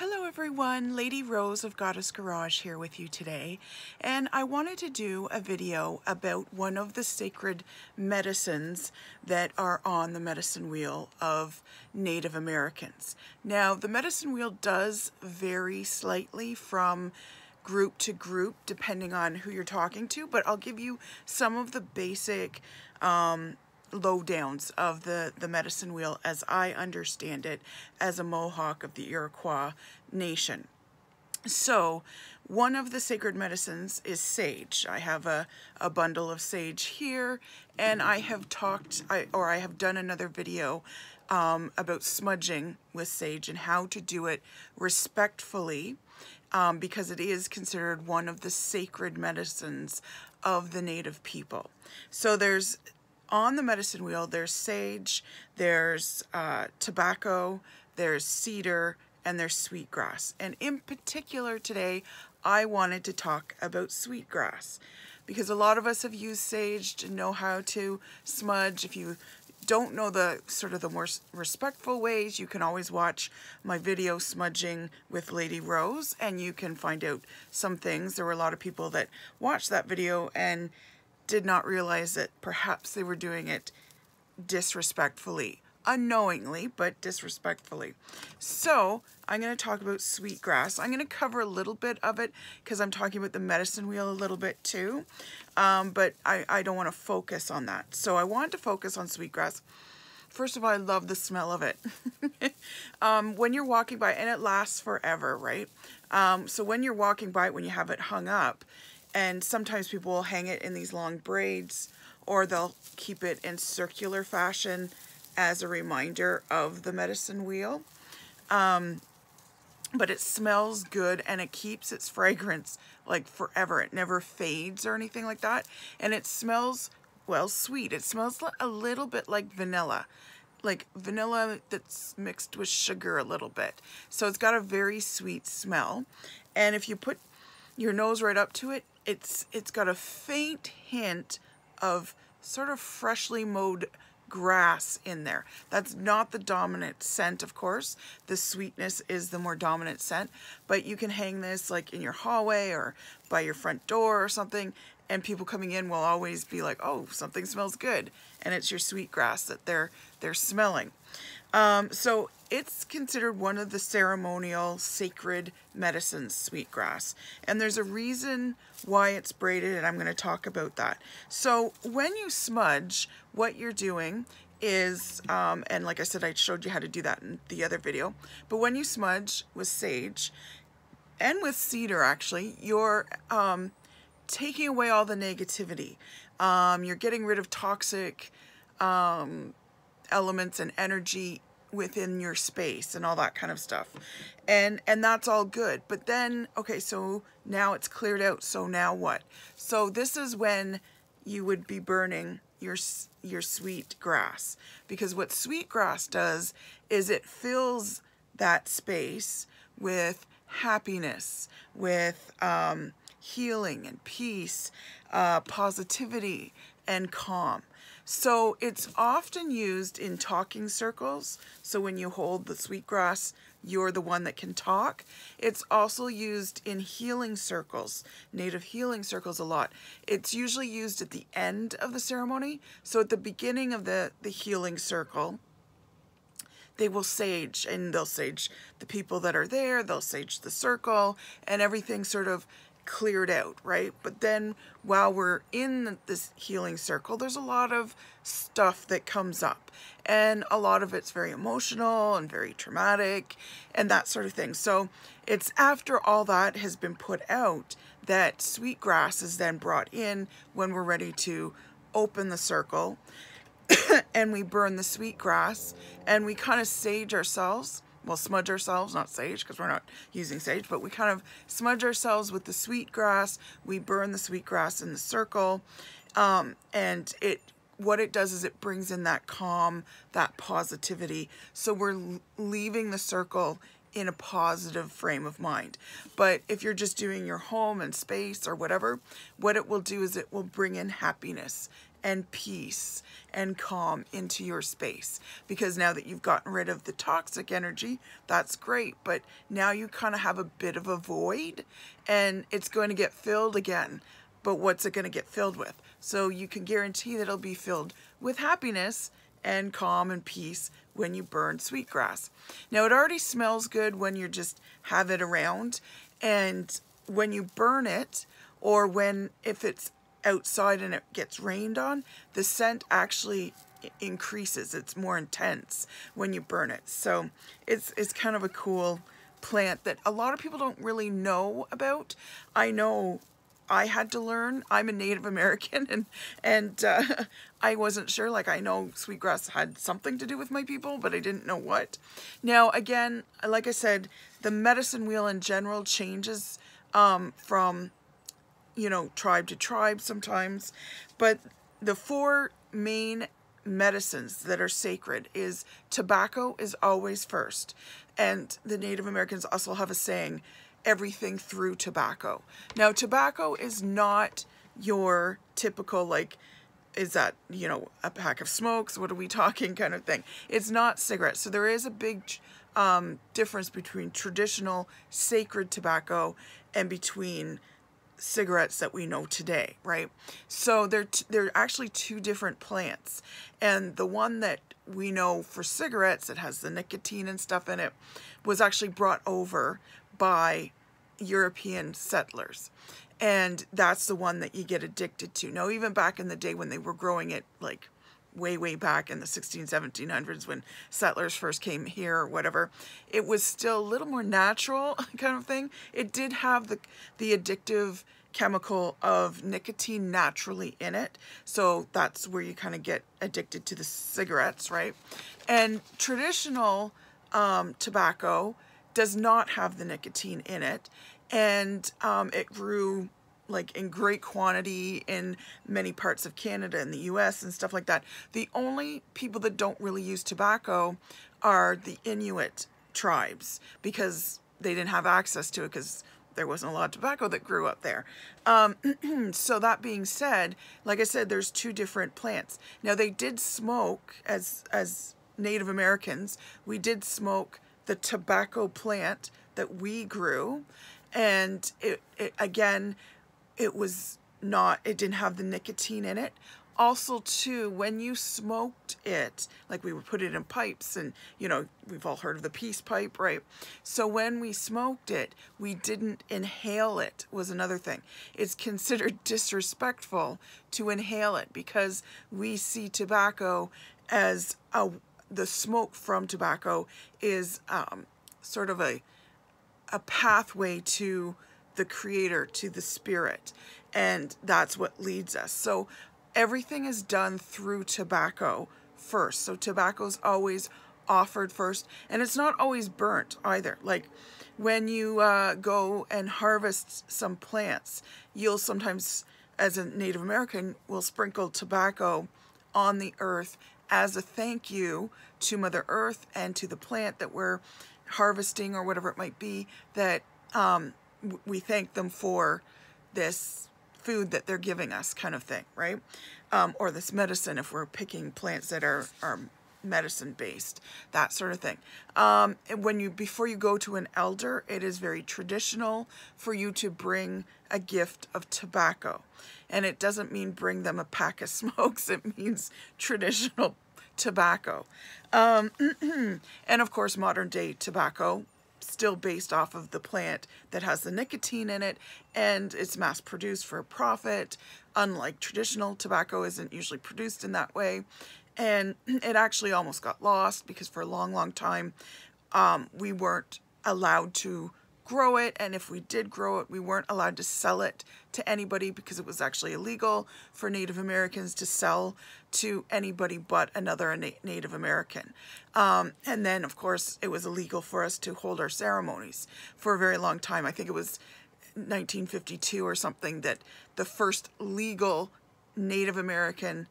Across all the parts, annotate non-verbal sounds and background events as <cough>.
Hello everyone, Lady Rose of Goddess Garage here with you today and I wanted to do a video about one of the sacred medicines that are on the medicine wheel of Native Americans. Now the medicine wheel does vary slightly from group to group depending on who you're talking to but I'll give you some of the basic um, lowdowns of the, the medicine wheel as I understand it as a Mohawk of the Iroquois nation. So one of the sacred medicines is sage. I have a, a bundle of sage here and I have talked I, or I have done another video um, about smudging with sage and how to do it respectfully um, because it is considered one of the sacred medicines of the native people. So there's on the medicine wheel, there's sage, there's uh, tobacco, there's cedar, and there's sweetgrass. And in particular today, I wanted to talk about sweetgrass because a lot of us have used sage to know how to smudge. If you don't know the sort of the more respectful ways, you can always watch my video smudging with Lady Rose and you can find out some things. There were a lot of people that watched that video and did not realize that perhaps they were doing it disrespectfully. Unknowingly, but disrespectfully. So, I'm going to talk about sweetgrass. I'm going to cover a little bit of it because I'm talking about the medicine wheel a little bit too. Um, but I, I don't want to focus on that. So I want to focus on sweetgrass. First of all, I love the smell of it. <laughs> um, when you're walking by, and it lasts forever, right? Um, so when you're walking by it, when you have it hung up, and sometimes people will hang it in these long braids or they'll keep it in circular fashion as a reminder of the medicine wheel. Um, but it smells good and it keeps its fragrance like forever. It never fades or anything like that. And it smells, well, sweet. It smells a little bit like vanilla like vanilla that's mixed with sugar a little bit. So it's got a very sweet smell. And if you put your nose right up to it, it's it's got a faint hint of sort of freshly mowed grass in there. That's not the dominant scent, of course. The sweetness is the more dominant scent, but you can hang this like in your hallway or by your front door or something, and people coming in will always be like, oh, something smells good. And it's your sweet grass that they're, they're smelling. Um, so it's considered one of the ceremonial sacred medicines, sweetgrass. And there's a reason why it's braided, and I'm going to talk about that. So when you smudge, what you're doing is, um, and like I said, I showed you how to do that in the other video, but when you smudge with sage, and with cedar actually, you're um, taking away all the negativity. Um, you're getting rid of toxic um, elements and energy within your space and all that kind of stuff. And and that's all good. But then okay, so now it's cleared out. So now what? So this is when you would be burning your your sweet grass because what sweet grass does is it fills that space with happiness, with um, healing and peace, uh, positivity and calm. So it's often used in talking circles. So when you hold the sweetgrass, you're the one that can talk. It's also used in healing circles, native healing circles a lot. It's usually used at the end of the ceremony. So at the beginning of the, the healing circle, they will sage and they'll sage the people that are there, they'll sage the circle and everything sort of cleared out, right? But then while we're in this healing circle, there's a lot of stuff that comes up and a lot of it's very emotional and very traumatic and that sort of thing. So it's after all that has been put out that sweetgrass is then brought in when we're ready to open the circle <coughs> and we burn the sweetgrass and we kind of sage ourselves well, smudge ourselves, not sage, because we're not using sage, but we kind of smudge ourselves with the sweet grass. We burn the sweet grass in the circle. Um, and it what it does is it brings in that calm, that positivity. So we're leaving the circle in a positive frame of mind. But if you're just doing your home and space or whatever, what it will do is it will bring in happiness and peace and calm into your space. Because now that you've gotten rid of the toxic energy, that's great. But now you kind of have a bit of a void and it's going to get filled again. But what's it going to get filled with? So you can guarantee that it'll be filled with happiness and calm and peace when you burn sweetgrass. Now it already smells good when you just have it around and when you burn it or when if it's outside and it gets rained on, the scent actually increases. It's more intense when you burn it. So it's, it's kind of a cool plant that a lot of people don't really know about. I know I had to learn. I'm a Native American <laughs> and and uh, I wasn't sure. Like I know sweetgrass had something to do with my people, but I didn't know what. Now again, like I said, the medicine wheel in general changes um, from you know tribe to tribe sometimes, but the four main medicines that are sacred is tobacco is always first, and the Native Americans also have a saying everything through tobacco. Now, tobacco is not your typical, like, is that, you know, a pack of smokes? What are we <laughs> talking kind of thing? It's not cigarettes. So there is a big um, difference between traditional sacred tobacco and between cigarettes that we know today, right? So they're, they're actually two different plants. And the one that we know for cigarettes that has the nicotine and stuff in it was actually brought over by European settlers. And that's the one that you get addicted to. Now, even back in the day when they were growing it, like way, way back in the 16, 1700s when settlers first came here or whatever, it was still a little more natural <laughs> kind of thing. It did have the, the addictive chemical of nicotine naturally in it. So that's where you kind of get addicted to the cigarettes, right? And traditional um, tobacco does not have the nicotine in it and um, it grew like in great quantity in many parts of Canada and the US and stuff like that. The only people that don't really use tobacco are the Inuit tribes because they didn't have access to it because there wasn't a lot of tobacco that grew up there. Um, <clears throat> so that being said, like I said, there's two different plants. Now they did smoke as, as Native Americans, we did smoke the tobacco plant that we grew. And it, it again, it was not, it didn't have the nicotine in it. Also, too, when you smoked it, like we would put it in pipes and, you know, we've all heard of the peace pipe, right? So when we smoked it, we didn't inhale it was another thing. It's considered <laughs> disrespectful to inhale it because we see tobacco as a, the smoke from tobacco is um, sort of a, a pathway to the creator, to the spirit. And that's what leads us. So everything is done through tobacco first. So tobacco is always offered first. And it's not always burnt either. Like when you uh, go and harvest some plants, you'll sometimes, as a Native American, will sprinkle tobacco on the earth as a thank you to Mother Earth and to the plant that we're harvesting or whatever it might be, that um, we thank them for this food that they're giving us kind of thing, right? Um, or this medicine if we're picking plants that are, are medicine based, that sort of thing. Um, when you before you go to an elder, it is very traditional for you to bring a gift of tobacco. And it doesn't mean bring them a pack of <laughs> smokes, it means traditional tobacco. Um, <clears throat> and of course, modern day tobacco, still based off of the plant that has the nicotine in it and it's mass produced for a profit. Unlike traditional tobacco isn't usually produced in that way. And <clears throat> it actually almost got lost because for a long, long time, um, we weren't allowed to grow it and if we did grow it we weren't allowed to sell it to anybody because it was actually illegal for Native Americans to sell to anybody but another Native American. Um, and then of course it was illegal for us to hold our ceremonies for a very long time. I think it was 1952 or something that the first legal Native American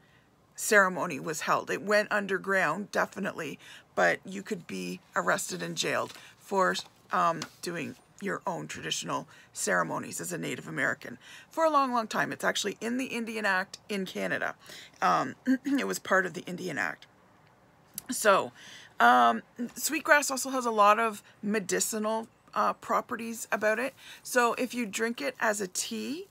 ceremony was held. It went underground, definitely, but you could be arrested and jailed for um, doing your own traditional ceremonies as a Native American for a long, long time. It's actually in the Indian Act in Canada. Um, <clears throat> it was part of the Indian Act. So, um, sweetgrass also has a lot of medicinal uh, properties about it. So if you drink it as a tea,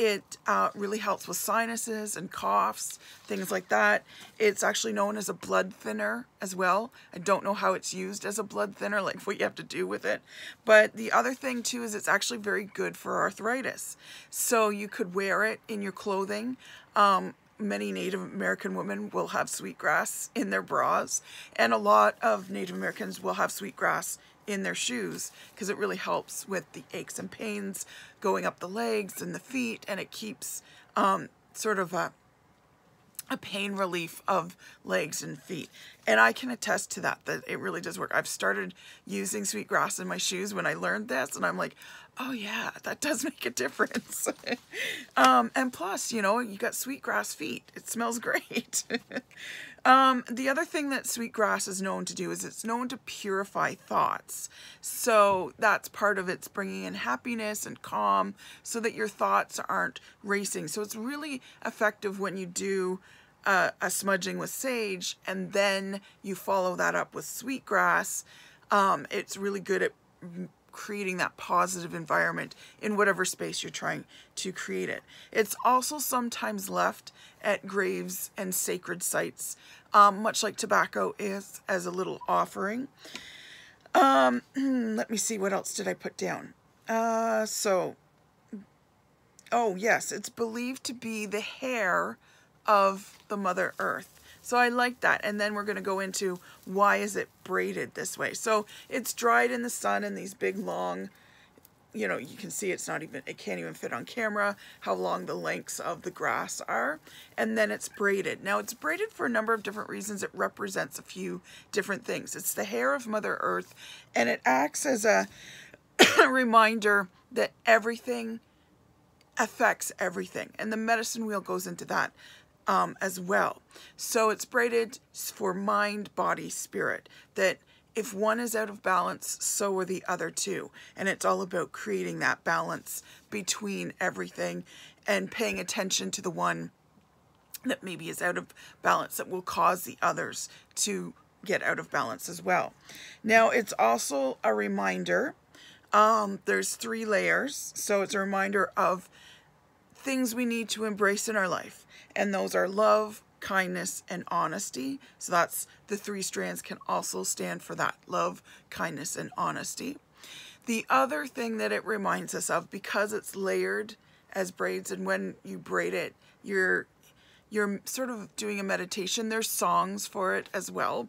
it uh, really helps with sinuses and coughs, things like that. It's actually known as a blood thinner as well. I don't know how it's used as a blood thinner, like what you have to do with it. But the other thing too is it's actually very good for arthritis. So you could wear it in your clothing. Um, many Native American women will have sweetgrass in their bras, and a lot of Native Americans will have sweetgrass in their shoes because it really helps with the aches and pains going up the legs and the feet and it keeps um, sort of a, a pain relief of legs and feet. And I can attest to that, that it really does work. I've started using sweet grass in my shoes when I learned this and I'm like, oh yeah, that <laughs> does make a difference. <laughs> um, and plus, you know, you got sweet grass feet. It smells <laughs> great. Um, the other thing that sweetgrass is known to do is it's known to purify thoughts. So that's part of its bringing in happiness and calm so that your thoughts aren't racing. So it's really effective when you do uh, a smudging with sage and then you follow that up with sweetgrass. Um, it's really good at creating that positive environment in whatever space you're trying to create it. It's also sometimes left at graves and sacred sites, um, much like tobacco is, as a little offering. Um, <clears throat> let me see, what else did I put down? Uh, so, oh yes, it's believed to be the hair of the Mother Earth. So I like that. And then we're going to go into why is it braided this way. So it's dried in the sun in these big long, you know, you can see it's not even, it can't even fit on camera how long the lengths of the grass are. And then it's braided. Now it's braided for a number of different reasons. It represents a few different things. It's the hair of Mother Earth and it acts as a <coughs> reminder that everything affects everything. And the medicine wheel goes into that um, as well. So it's braided for mind, body, spirit. That if one is out of balance, so are the other two. And it's all about creating that balance between everything and paying attention to the one that maybe is out of balance that will cause the others to get out of balance as well. Now, it's also a reminder. Um, there's three layers. So it's a reminder of things we need to embrace in our life and those are love, kindness, and honesty. So that's the three strands can also stand for that love, kindness, and honesty. The other thing that it reminds us of, because it's layered as braids, and when you braid it, you're you're sort of doing a meditation. There's songs for it as well.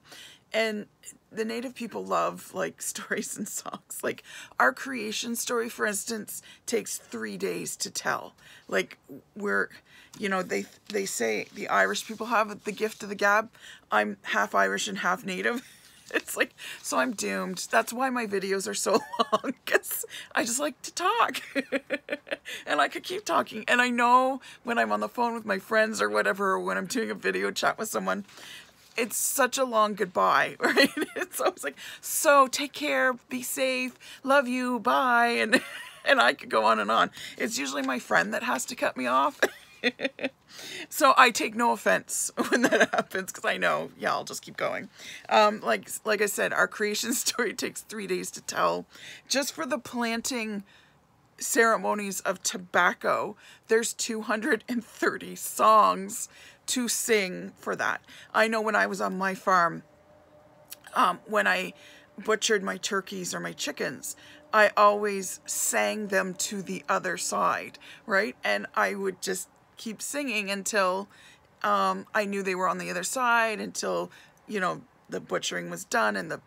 And the native people love like <laughs> stories and songs. Like our creation story, for instance, takes three days to tell. Like we're, you know, they they say the Irish people have the gift of the gab. I'm half Irish and half native. <laughs> It's like, so I'm doomed. That's why my videos are so <laughs> long, because I just like to talk. <laughs> and I could keep talking. And I know when I'm on the phone with my friends or whatever, or when I'm doing a video chat with someone, it's such a long goodbye, right? It's always like, so take care, be safe, love you, bye. And, and I could go on and on. It's usually my friend that has to cut me off. <laughs> so I take no offense <laughs> when that happens because I know, yeah, I'll just keep going. Um, like, like I said, our creation <laughs> story takes three days to tell. Just for the planting ceremonies of tobacco, there's 230 songs to sing for that. I know when I was on my farm, um, when I butchered my turkeys or my chickens, I always sang them to the other side, right? And I would just keep singing until um, I knew they were on the other side, until, you know, the butchering was done and the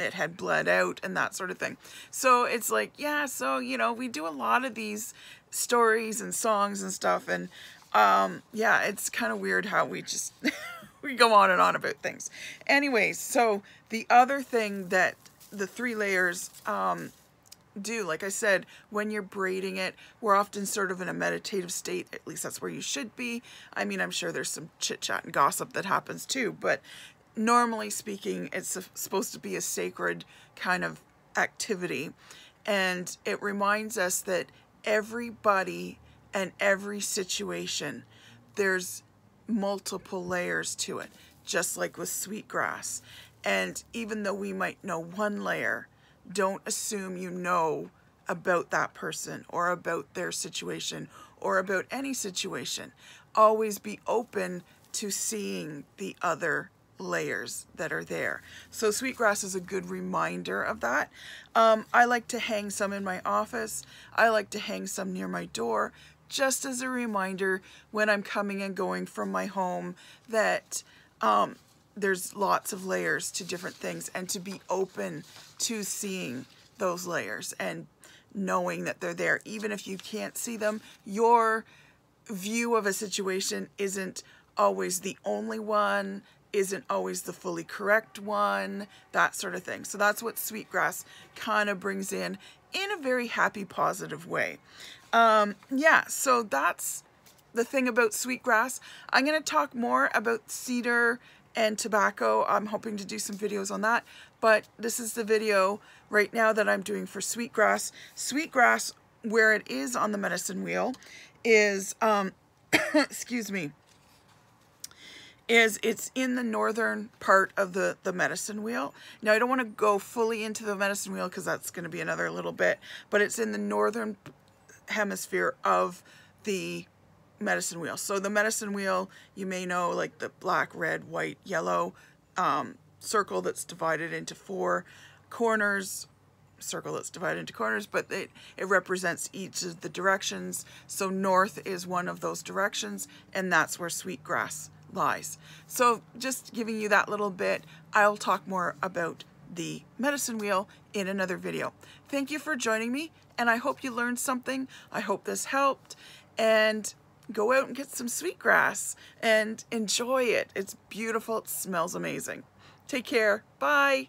it had bled out and that sort of thing. So it's like, yeah, so, you know, we do a lot of these stories and songs and stuff. And um, yeah, it's kind of weird how we just, <laughs> we go on and on about things. Anyways, so the other thing that the three layers um, do, like I said, when you're braiding it, we're often sort of in a meditative state. At least that's where you should be. I mean, I'm sure there's some chit chat and gossip that happens too, but normally speaking, it's a, supposed to be a sacred kind of activity. And it reminds us that everybody and every situation, there's multiple layers to it, just like with sweetgrass. And even though we might know one layer, don't assume you know about that person or about their situation or about any situation. Always be open to seeing the other layers that are there. So sweetgrass is a good reminder of that. Um, I like to hang some in my office. I like to hang some near my door just as a reminder when I'm coming and going from my home that um, there's lots of layers to different things and to be open to seeing those layers and knowing that they're there. Even if you can't see them, your view of a situation isn't always the only one, isn't always the fully correct one, that sort of thing. So that's what sweetgrass kind of brings in in a very happy, positive way. Um, yeah, so that's the thing about sweetgrass. I'm going to talk more about cedar and tobacco. I'm hoping to do some videos on that, but this is the video right now that I'm doing for sweetgrass. Sweetgrass, where it is on the medicine wheel, is, um, <coughs> excuse me, is it's in the northern part of the, the medicine wheel. Now, I don't want to go fully into the medicine wheel because that's going to be another little bit, but it's in the northern hemisphere of the medicine wheel. So the medicine wheel, you may know like the black, red, white, yellow um, circle that's divided into four corners, circle that's divided into corners, but it, it represents each of the directions. So north is one of those directions, and that's where sweetgrass lies. So just giving you that little bit, I'll talk more about the medicine wheel in another video. Thank you for joining me and I hope you learned something. I hope this helped and go out and get some sweetgrass and enjoy it. It's beautiful. It smells amazing. Take care. Bye.